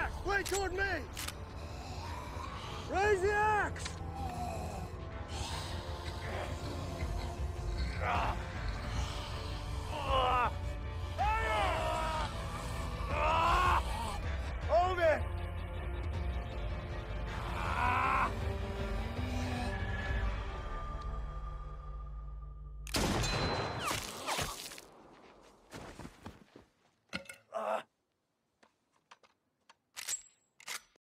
axe! Way toward me! Raise the axe!